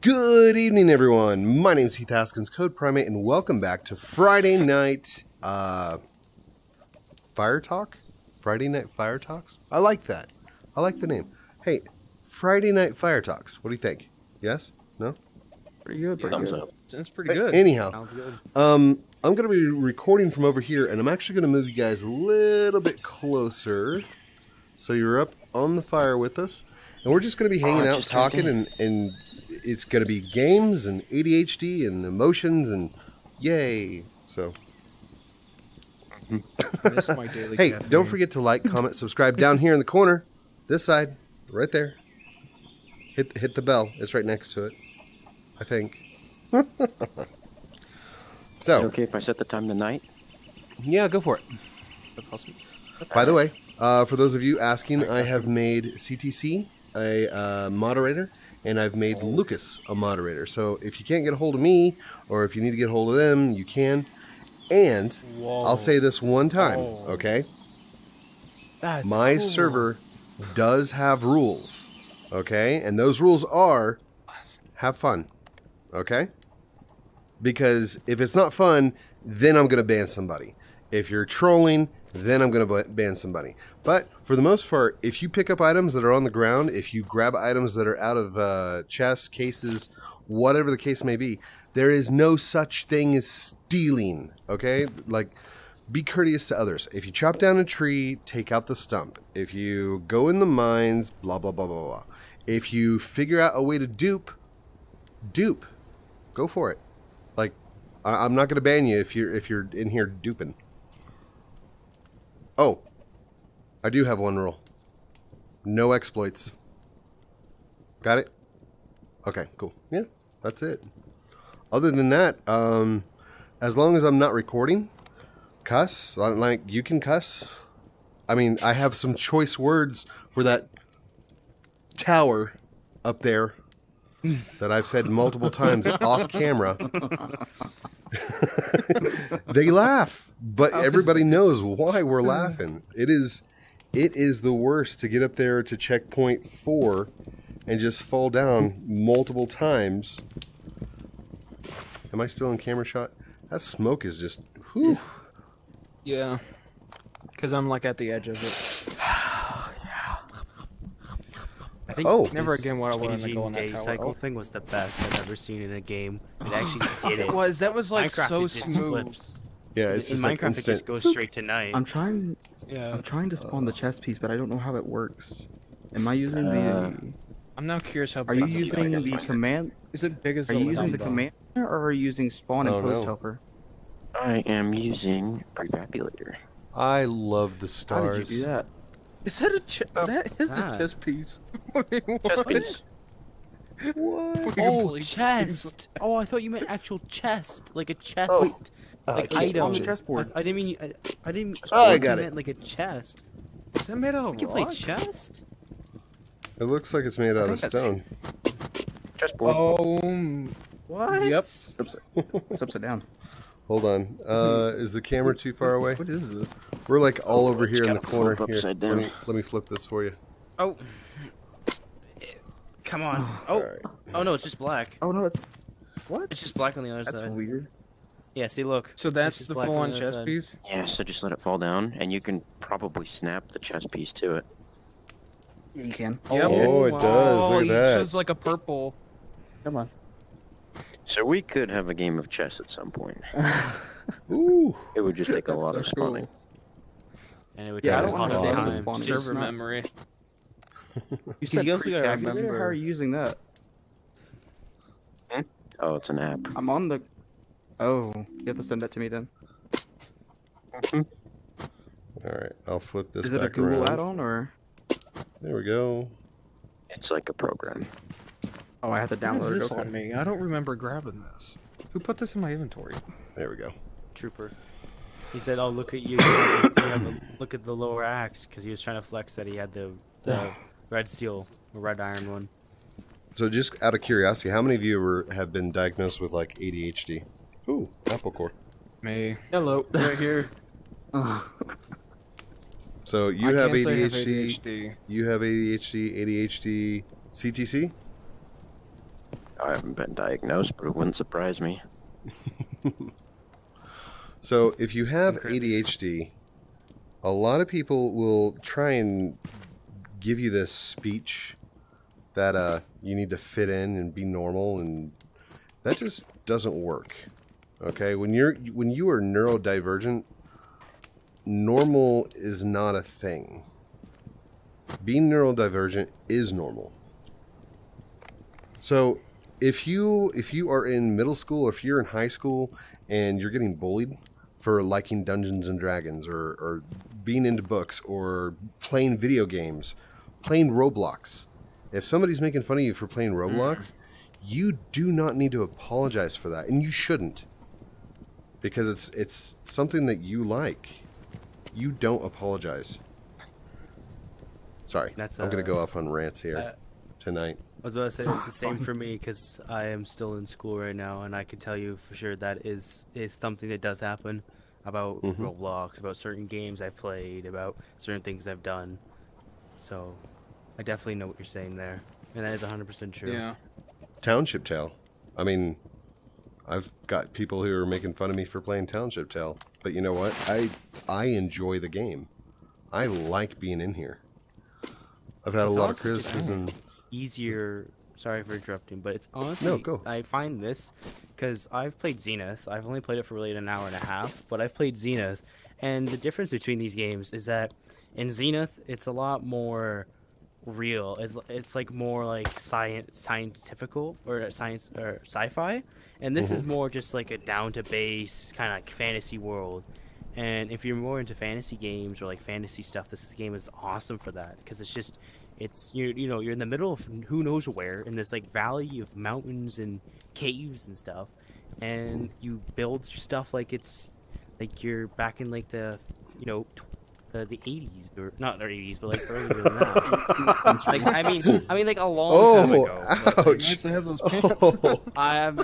Good evening, everyone. My name is Heath Haskins, CodePrime8, and welcome back to Friday Night uh, Fire Talk. Friday Night Fire Talks. I like that. I like the name. Hey, Friday Night Fire Talks. What do you think? Yes? No? Pretty good. Pretty Thumbs good. up. That's pretty good. Anyhow, Sounds good. um, I'm going to be recording from over here, and I'm actually going to move you guys a little bit closer, so you're up on the fire with us, and we're just going to be hanging Oh, out, just talking, and and it's going to be games and ADHD and emotions and yay! So my daily hey, caffeine. don't forget to like, comment, subscribe down here in the corner, this side, right there. Hit hit the bell. It's right next to it, I think. Is so it okay if I set the time to night? yeah, go for it. By the way, uh, for those of you asking, I have made CTC a uh, moderator, and I've made Lucas a moderator. So if you can't get a hold of me, or if you need to get a hold of them, you can. And I'll say this one time, Whoa. okay? That's My cool. server does have rules, okay? And those rules are have fun, okay? Because if it's not fun, then I'm going to ban somebody. If you're trolling, then I'm going to ban somebody. But for the most part, if you pick up items that are on the ground, if you grab items that are out of uh, chests, cases, whatever the case may be, there is no such thing as stealing, okay? Like, be courteous to others. If you chop down a tree, take out the stump. If you go in the mines, blah, blah, blah, blah, blah. If you figure out a way to dupe, dupe. Go for it. Like, I- I'm not going to ban you if you're if you're in here duping. Oh, I do have one rule. No exploits. Got it? Okay, cool. Yeah, that's it. Other than that, um, as long as I'm not recording, cuss. Like you can cuss. I mean, I have some choice words for that tower up there that I've said multiple times off camera. they laugh, but everybody knows why we're laughing. It is it is the worst to get up there to checkpoint 4 and just fall down multiple times. Am I still in camera shot? That smoke is just whew. Yeah. Because I'm like at the edge of it. I think Oh. Never again would I wanna changing go on that tower. cycle Oh. thing was the best I've ever seen in a game. It actually did it. It was. That was like Minecraft, so smooth. flips. Yeah, it's in just Minecraft, like it just goes straight to night. I'm trying. yeah. I'm trying to spawn the chest piece, but I don't know how it works. Am I using Uh, the? I'm now curious how Are you big the using the is. command? Is it big as Are you using the command, or are you using spawn and Oh, post no. helper? I am using Prevapulator. I love the stars. How stars. did you do that? Is that a ch- that, is this a that? chess piece? Wait, Chest piece. What? Oh, chest! Oh, I thought you meant actual chest, like a chest, Oh, like it's item. on the chessboard. I, I didn't mean. I, I didn't. Oh, I thought got it. meant like a chest. Is that made out of You can play chest. It looks like it's made out of think that's- stone. Chessboard. Oh, What? Yep. It's upside, it's upside down. Hold on. Uh, is the camera too far away? what is this? We're like all over here in the corner. Here, upside let down. me, let me flip this for you. Oh. Come on. Oh. Alright. Oh no, it's just black. Oh no, it's What? It's just black on the other that's side. weird. Yeah. See, look. So that's the black on full-on the chess side. piece. Yeah, so just let it fall down, and you can probably snap the chess piece to it. Yeah, you can. Yep. Oh, it oh, does. Look at he that. shows like a purple. Come on. So we could have a game of chess at some point. Ooh. It would just take a lot so of spawning. And it would Yeah, take I a don't lot of understand time. spawning. Server not- memory. You Because said you also gotta Prevapulator? How are you using that? Oh, it's an app. I'm on the. Oh, you have to send that to me then. Mm-hmm. All right. I'll flip this Is it a back Google around. add-on or? There we go. It's like a program. Oh, I have to What is download it. Okay. on me? I don't remember grabbing this. Who put this in my inventory? There we go. Trooper. He said, "Oh, look at you! you have the- you have the- look at the lower axe," because he was trying to flex that he had the the red steel, or red iron one. So, just out of curiosity, how many of you ever have been diagnosed with like ADHD? Ooh, apple core. Me. Hello. Right here. So you I have can't say I have ADHD, ADHD. You have ADHD. ADHD. CTC. I haven't been diagnosed, but it wouldn't surprise me. So if you have ADHD, a lot of people will try and give you this speech that uh, you need to fit in and be normal, and that just doesn't work. Okay, when you're when you are neurodivergent, normal is not a thing. Being neurodivergent is normal. So if you if you are in middle school or if you're in high school and you're getting bullied for liking Dungeons and Dragons or, or being into books or playing video games, playing Roblox. If somebody's making fun of you for playing Roblox, mm. you do not need to apologize for that, and you shouldn't. Because it's it's something that you like. You don't apologize. Sorry, That's, I'm gonna uh, go off on rants here uh, tonight. I was about to say it's the same for me because I am still in school right now, and I can tell you for sure that is is something that does happen about Mhm. Roblox, about certain games I've played, about certain things I've done. So, I definitely know what you're saying there, and that is 100% true. Yeah. Township Tale. I mean, I've got people who are making fun of me for playing Township Tale, but you know what? I I enjoy the game. I like being in here. I've had It's a lot of criticism. Easier. Sorry for interrupting, but it's honestly No, go. I find this because I've played Zenith. I've only played it for really an hour and a half, but I've played Zenith, and the difference between these games is that in Zenith it's a lot more real. It's it's like more like science scientifical or science or sci-fi, and this is mm-hmm. more just like a down to base kind of like fantasy world. And if you're more into fantasy games or like fantasy stuff, this game is awesome for that because it's just it's you you know you're in the middle of who knows where in this like valley of mountains and caves and stuff, and you build stuff like it's like you're back in like the you know tw- the, the 80s or not the 80s but like earlier than that. like I mean I mean like a long oh, time Oh, ago. but ouch! Nice to have those pants. Oh, I am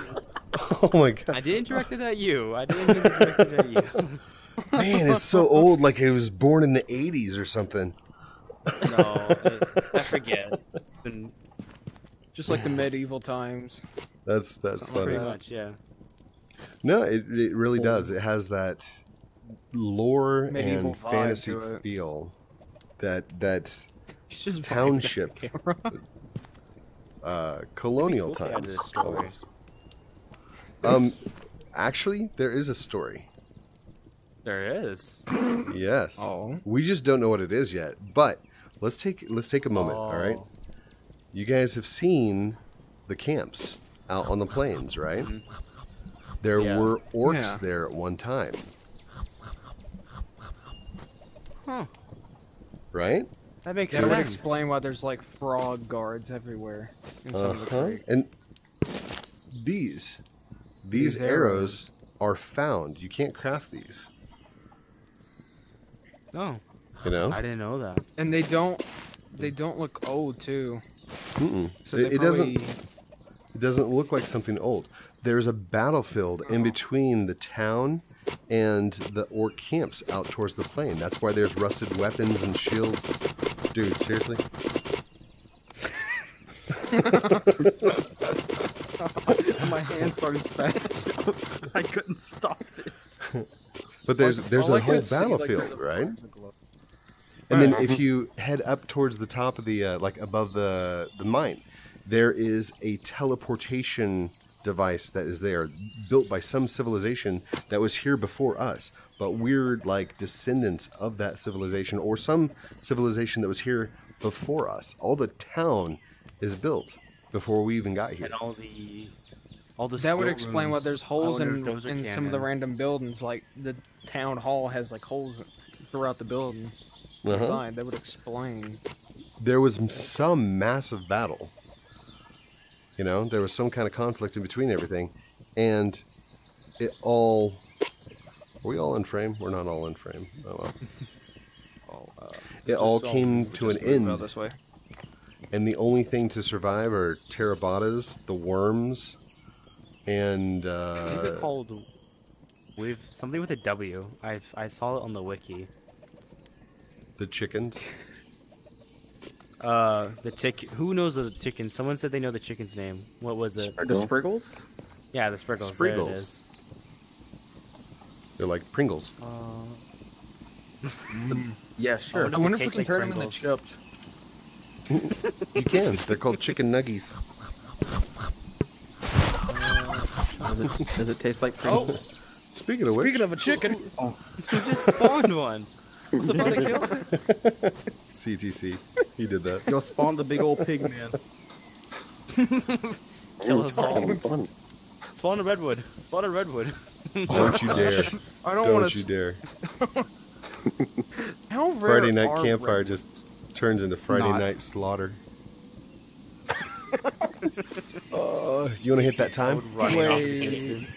oh my god. I didn't direct it at you. I didn't direct it at you. man, it's so old. Like it was born in the '80s or something. No, it, I forget. Been Just like the medieval times. That's that's Something funny. pretty much, yeah. No, it, it really does. It has that lore Medieval and fantasy feel. That that It's just vibing at the Township. uh, colonial cool if they had times. A story. almost. Um, actually, there is a story. There is. Yes. Oh. We just don't know what it is yet. But let's take let's take a moment. All right. Oh. You guys have seen the camps out on the plains, right? There Yeah. were orcs Yeah. there at one time, Huh. right? That makes That sense. would explain why there's like frog guards everywhere in some of the Uh-huh. And these these These arrows are found. You can't craft these. Oh, You know. I didn't know that. And they don't they don't look old too. Mm-mm. So It, they it doesn't it doesn't look like something old. There's a battlefield in oh. between the town and the orc camps out towards the plain. That's why there's rusted weapons and shields. Dude, seriously? My hand started spasming. I couldn't stop it. But there's there's All a I whole could see, like, through battlefield, the right? flames of glow. And then if you head up towards the top of the uh, like above the the mine, there is a teleportation device that is there built by some civilization that was here before us, but we're like descendants of that civilization or some civilization that was here before us. All the town is built before we even got here. And all the all the That would store explain why there's holes wonder in those in some of the random buildings. Like the town hall has like holes throughout the building Uh-huh. inside. That would explain. There was some massive battle. You know, there was some kind of conflict in between everything, and it all. Are we all in frame? We're not all in frame. Oh well. Oh, uh, It all came to an end, this way. And the only thing to survive are Turabadas, the worms, and I think they're uh, called with something with a W. I I saw it on the wiki. the chickens. Uh, the chicken. Who knows the chicken? Someone said they know the chicken's name. What was it? The Spriggles? Yeah, the Spriggles. There it Spriggles. They're like Pringles. Uh, Yeah, sure. wonder I wonder if we can like turn them into chips. You can. They're called chicken nuggies. Does it, does it taste like Oh, Speaking of which, Speaking of a chicken, oh. who just spawned one? What's about to kill? it? CTC, he did that. Go spawn the big old pig man. Kill Ooh, us all. Spawn a redwood. Spawn a redwood. Don't you dare! I don't, Don't want you dare! How rare Friday night are campfire red- just turns into Friday Not. night slaughter. uh, you want to hit that time? Wait.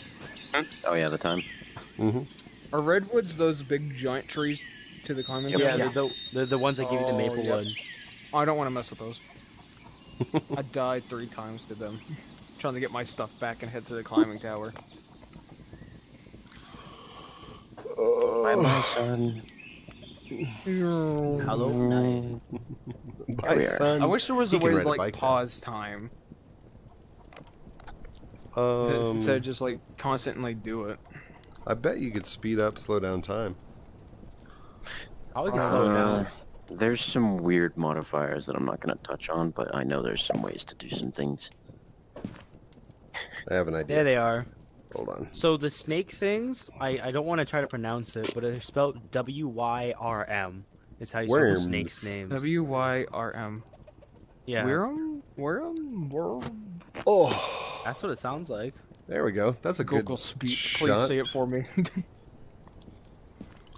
Oh yeah, the time. Mm-hmm. Are redwoods those big giant trees to the climbing? Yeah, tower? They're, the, they're the ones that give you the Oh, maple yep. wood. I don't want to mess with those. I died three times to them, trying to get my stuff back and head to the climbing tower. Bye bye, son. Hello, night. Bye, son. I wish there was He a way to like bike now. pause time Um, instead of just like constantly do it. I bet you could speed up, slow down time. Probably can slow down. Uh, There's some weird modifiers that I'm not gonna touch on, but I know there's some ways to do some things. I have an idea. There they are. Hold on. So the snake things, I, I don't want to try to pronounce it, but they're spelled W Y R M. Is how you spell the snake's Worms. names. W Y R M. yeah, Worm? Worm? Worm? Oh, that's what it sounds like. there we go. That's a Google good speak. shot. Please say it for me.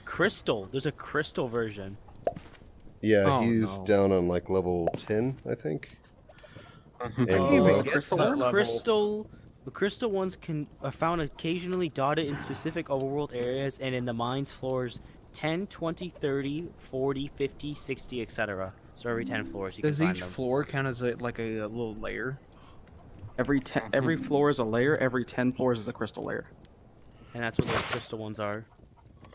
Crystal. There's a crystal version. Yeah, Oh, he's no. down on like level ten, I think. And Oh, below. even get to that the level. crystal. The crystal ones can are found occasionally dotted in specific overworld areas and in the mine's floors 10, 20, 30, 40, 50, 60, etc. So every 10 floors you Does can find each floor count as a, like a, a little layer? Every ten, every hmm. floor is a layer. Every ten floors is a crystal layer. and that's what those crystal ones are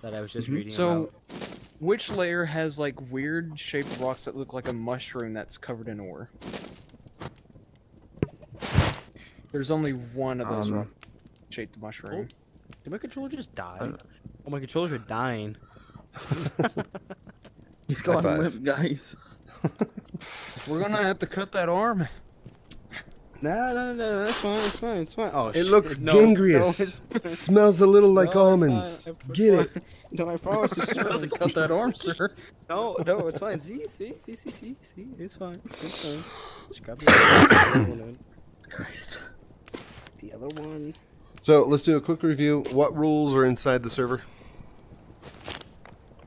that I was just mm-hmm. reading So, about. which layer has like weird shaped rocks that look like a mushroom that's covered in ore? There's only one of those Um, rock shaped mushroom. Did my controller just die? Uh, oh, my controllers are dying. He's High gone limp, guys. We're gonna have to cut that arm. No, no, no, that's fine, it's fine, it's fine. Oh, It shit, looks no, gangrenous. No, Smells a little like No, almonds. Get fine. it? No, I promise. It's have fine. to cut that arm, sir. No, no, it's fine. See, see, see, see, see, see. It's fine. It's fine. Just grab the other. Christ. The other one. So let's do a quick review. What rules are inside the server?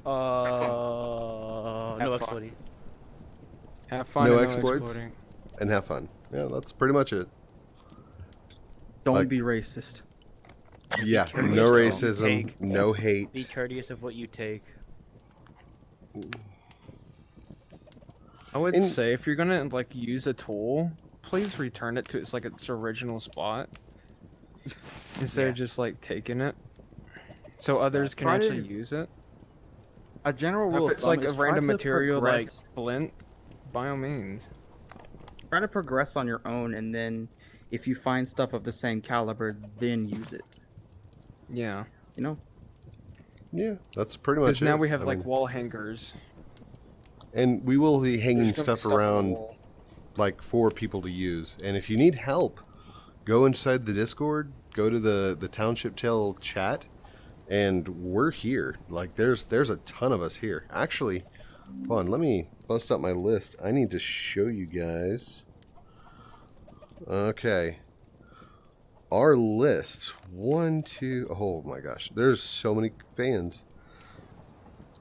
Uh, no Have fun. exploding. Have fun. No and exploits? exploding. And have fun. Yeah, that's pretty much it. Don't Like- be racist. Yeah, Curious no of what you racism, no hate. Be courteous of what you take. I would In- say if you're gonna like use a tool, please return it to its like its original spot instead Yeah. of just like taking it, so others can actually to- use it. A general rule If of it's thumb like is a try random to material like progress- flint, by all means. try to progress on your own, and then if you find stuff of the same caliber, then use it. Yeah, You know. Yeah, that's pretty much it. now we have I like mean, wall hangers. and we will be hanging There's stuff around like for people to use. And if you need help, go inside the Discord, go to the the Township Tale chat, and we're here. Like there's there's a ton of us here. Actually, hold on, let me bust up my list. I need to show you guys. Okay. Our list. One, two, oh my gosh. There's so many fans.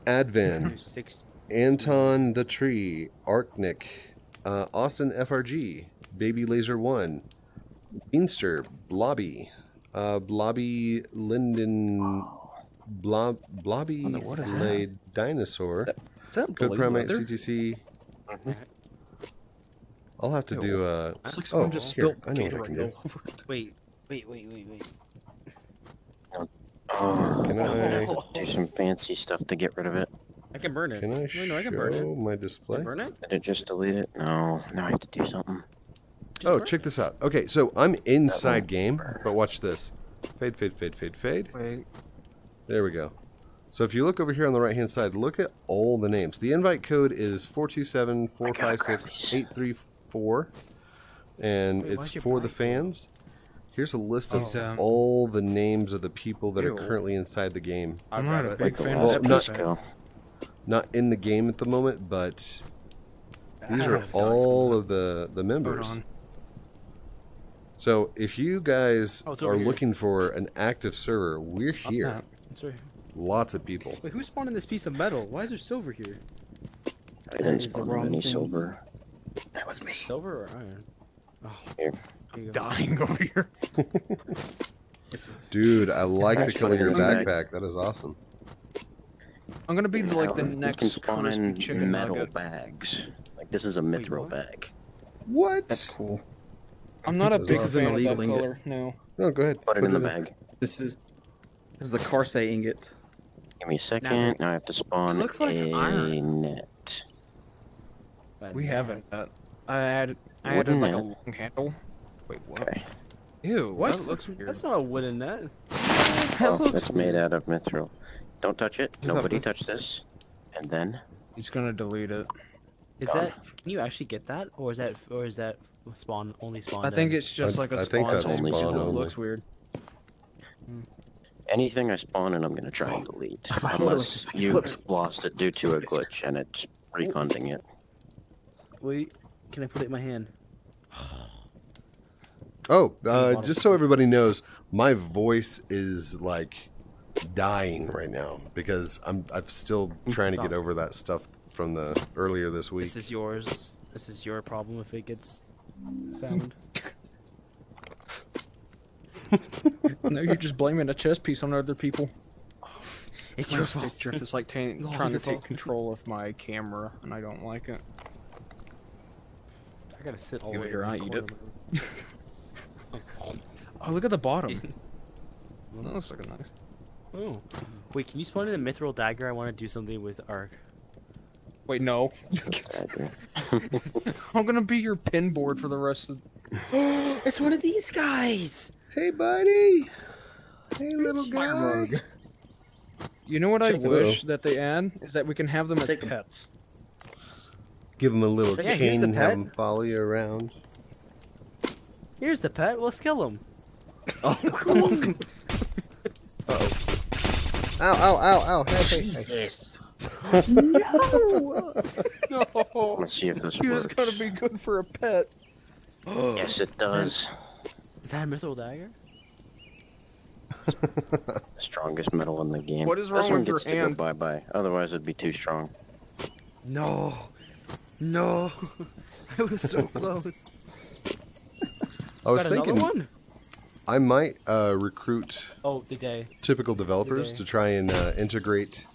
Advan. Anton the Tree, Arknick, uh, Austin FRG, Baby Laser One, Beanster, Blobby, uh, Blobby Linden, Blob, Blobby Wonder what is that? Dinosaur, Is that CodePrime8 leather? CTC. I'll have to do a. Looks like oh someone just here, spilled I know what I can do. all over it. Wait, wait, wait, wait, wait. Oh, Can I? do some fancy stuff to get rid of it. I can burn it. Can I Wait, no, I can burn it. my display? I burn it? Did it just delete it? No. Now I have to do something. Just Oh, burn check this out. Okay, so I'm inside game, but watch this. Fade, fade, fade, fade, fade. Wait. There we go. So if you look over here on the right hand side, look at all the names. The invite code is 427-456-834 and Wait, it's for the fans. Here's a list of um, all the names of the people that are currently inside the game. I'm not a big Like fan Well, of last not- that. Not in the game at the moment, but these are all of the the Hold members. On. So if you guys Oh, it's over are here. looking for an active server, we're here. that. Right. Lots of people. Wait, who's spawning this piece of metal? Why is there silver here? I didn't is the spawn any thing. silver. That was me. Silver or iron? Oh, Here. here you go. Dying over here. Dude, I like the Actually, color of your in bag. backpack. That is awesome. I'm gonna be like the Now, you next can spawn in metal nugget. bags. Like this is a mithril what? bag. What? that's cool. I'm not a big fan of that illegal ingot. color. No. No, go ahead. Put it in the bag. This is this is a Carsay ingot. Give me a second. it. Now I have to spawn It looks like a iron. net. We haven't. Uh, I added. I Wooden added like a net. long handle. Wait, what? Okay. Ew. What? That looks weird. That's not a wooden net. that Oh, looks that's made out of mithril. Don't touch it. Is Nobody touch this. And then He's gonna delete it. Is Gone. that? Can you actually get that, or is that, or is that spawn only spawn? I think in? it's just I- like a I think spawn that's thing, spawn so it looks weird. anything I spawn in, I'm gonna try and delete. If I hold it Unless like- if I you lost it due to a glitch and it's refunding it. Wait, can I put it in my hand? Oh, uh, just so everybody knows, my voice is like dying right now because I'm I'm still trying to get over that stuff from the earlier this week. This is yours. This is your problem if it gets found. no, you're just blaming a chess piece on other people. It's My your stick fault. drift is like ta- It's all trying to your take control of my camera, and I don't like it. I gotta sit all the way your in eye, the eat it. Oh, look at the bottom. that looks looking nice. Oh, wait, can you spawn in a mithril dagger? I want to do something with Ark. Wait, no. I'm gonna be your pin board for the rest of. it's one of these guys. Hey, buddy. Hey, little guy. You know what I Check it wish that they add is that we can have them as Take 'em. pets. Give them a little Yeah, here's chain the and have them follow you around. Here's the pet. Let's kill him. Oh, Ow, ow, ow, ow. Hey, hey, hey. Jesus. No, Let's see if this he was works. gonna be good for a pet. Yes, it does. Is that a mithril dagger? Strongest metal in the game. What is this wrong one with your gets to hand? go bye bye. Otherwise, it'd be too strong. No. No. I was so close. I was Got thinking one? I might uh, recruit Oh, the day. typical developers Okay. to try and uh, integrate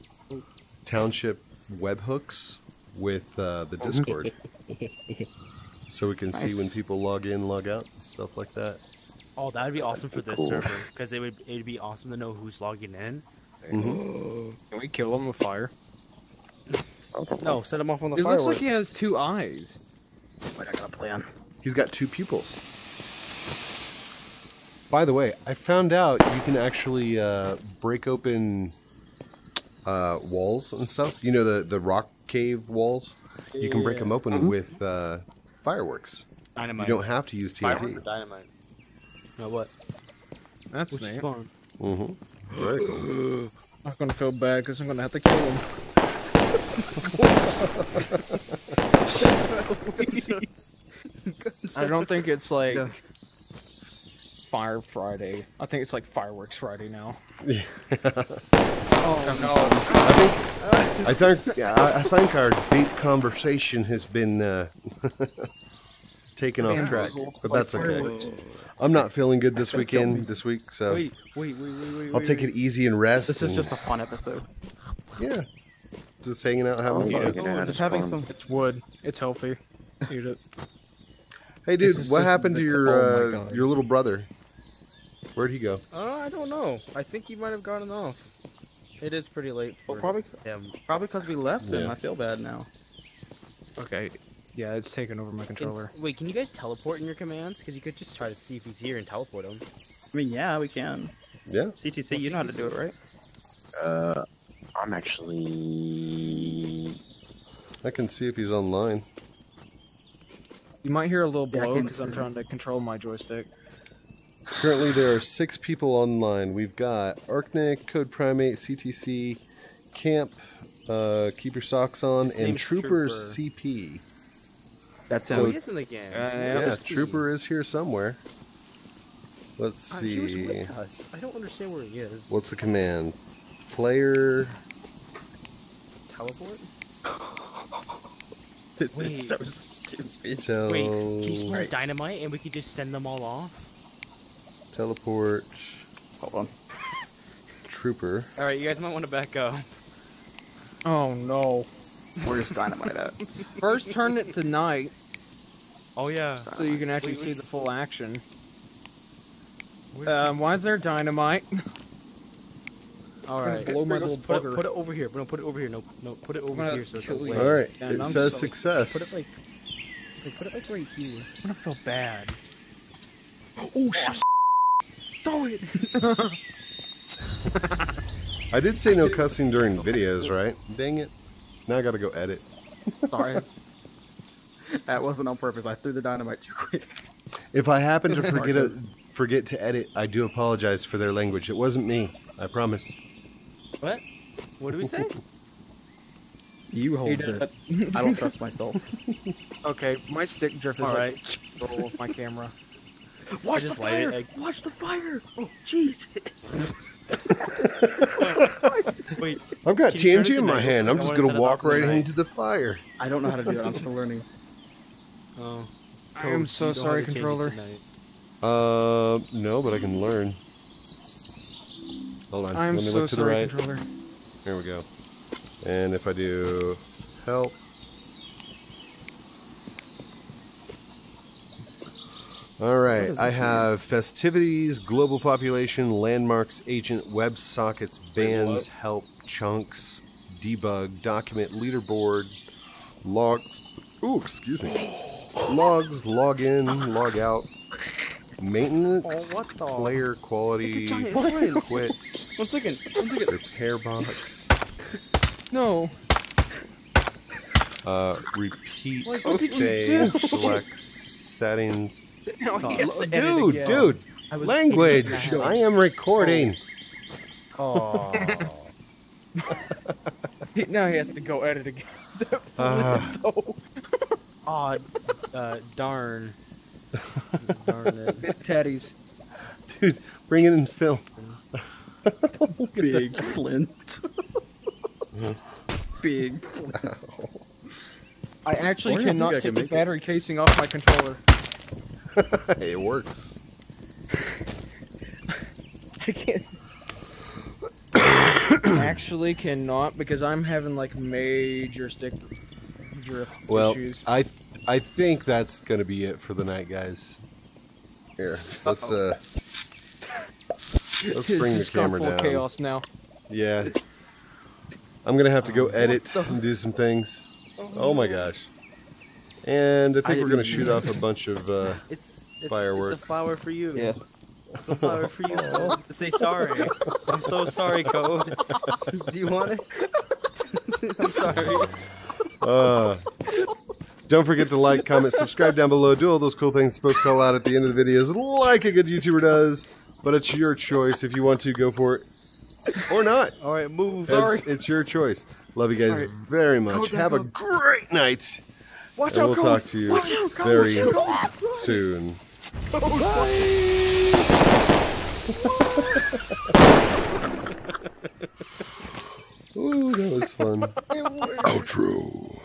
township webhooks with uh, the Discord. so we can see when people log in, log out, stuff like that. Oh, that would be awesome for this cool. server because it would it'd be awesome to know who's logging in. Can we kill him with fire? No, set him off on the fire. It looks fireworks. like he has two eyes. Wait, I got a plan. He's got two pupils. By the way, I found out you can actually uh, break open uh, walls and stuff. You know the the rock cave walls. You can break them open with uh, fireworks. Dynamite. You don't have to use Fireworks TNT. or dynamite. No, what? That's Which neat. spawn? Mm-hmm. Very cool. I'm gonna feel bad because I'm gonna have to kill him. I don't think it's like No. Fire Friday. I think it's like Fireworks Friday now. Oh no! I think I think yeah, I, I think our deep conversation has been uh, taken off track, but that's okay. I'm not feeling good this weekend, this week, so Wait, wait, wait, wait, wait. I'll take it easy and rest. This is just a fun episode. yeah, just hanging out, Oh, having yeah, fun. get Just having some. It's wood. It's healthy. Eat it. Hey, dude, what happened to your oh uh, your little brother? Where'd he go? Uh, I don't know. I think he might have gotten off. It is pretty late for Well, probably him. probably because we left him. I feel bad now. Okay. Yeah, it's taking over my controller. It's- Wait, can you guys teleport in your commands? Because you could just try to see if he's here and teleport him. I mean, yeah, we can. Yeah. CTC, Well, you know how to do it, right? Uh, I'm actually. I can see if he's online. You might hear a little blow can- because I'm trying to control my joystick. Currently, there are six people online. We've got Arknick, CodePrime8, CTC, Camp, uh, Keep Your Socks On, His and name's Trooper, Trooper. CP. That's So- he is in the game. Uh, Yeah, Let's. Trooper is here somewhere. Let's Uh, he see. with us. I don't understand where he is. What's the command? Player. Teleport? This Wait. is so stupid. Tell. Wait, can you spawn Right. dynamite and we could just send them all off? Teleport. Hold on. Trooper. All right, you guys might want to back up. Oh no. We're just dynamite at? First turn it to night Oh yeah. so you can actually Wait, see the full action. Um, why is there dynamite? all right. blow my Put it- little put it, put it over here. No, put it over here. No, no, put it over here so it's kill way- All right. And It says sorry. success. Put it like, like, put it like right here. I'm gonna feel bad. oh shit! Throw it. I did say no cussing during videos, right? Dang it. Now I gotta go edit. Sorry. that wasn't on purpose. I threw the dynamite too quick. If I happen to forget a, forget to edit, I do apologize for their language. It wasn't me. I promise. What? What do we say? You hold did this. I don't trust myself. Okay, my stick drift is All like right. control of my camera. Watch just the light it, fire! Watch the fire! Oh Jesus! Wait. I've got Can you turn it TNT in my night? hand. I I'm just gonna walk off in the right night. into the fire. I don't know how to do it. I'm still learning. Oh. I am so sorry, have to change it controller. Uh, no, but I can learn. Hold on. I am Let me so look to the sorry, right. controller. There we go. And if I do help. All right, I have festivities, global population, landmarks, agent, web sockets, bands, help, chunks, debug, document, leaderboard, logs. Ooh, excuse me. Logs, log in, log out, maintenance, Oh, what the- player quality, It's a giant flint. quit, One second. One second. repair box. No. Uh, repeat, What save, select settings. No, he gets to Dude, again. dude, I was language. I am recording. Oh. He- now he has to go edit again. Ah. Oh, uh, darn. darn it. Teddy's. Dude, bring it in film. Big flint. Big. I actually Oh, I think cannot I take can the make it. battery casing off my controller. it works. I can't. I actually cannot because I'm having like major stick drift Well, issues. I I think that's gonna be it for the night, guys. Here, let's uh, let's bring the camera full down. chaos now. Yeah, I'm gonna have to go edit and do some things. Oh my gosh! And I think I we're gonna shoot off a bunch of. Uh, It's, it's Fireworks. It's a flower for you. Yeah. It's a flower for you. Say sorry. I'm so sorry, Code. Do you want it? I'm sorry. Uh, don't forget to like, comment, subscribe down below. Do all those cool things supposed to call out at the end of the videos, like a good YouTuber does. But it's your choice if you want to go for it or not. All right, move. It's, it's your choice. Love you guys very much. Have a great night. Watch And out, we'll Cole. talk to you Watch out, very out, Cole. soon. Ooh, that was fun. Outro.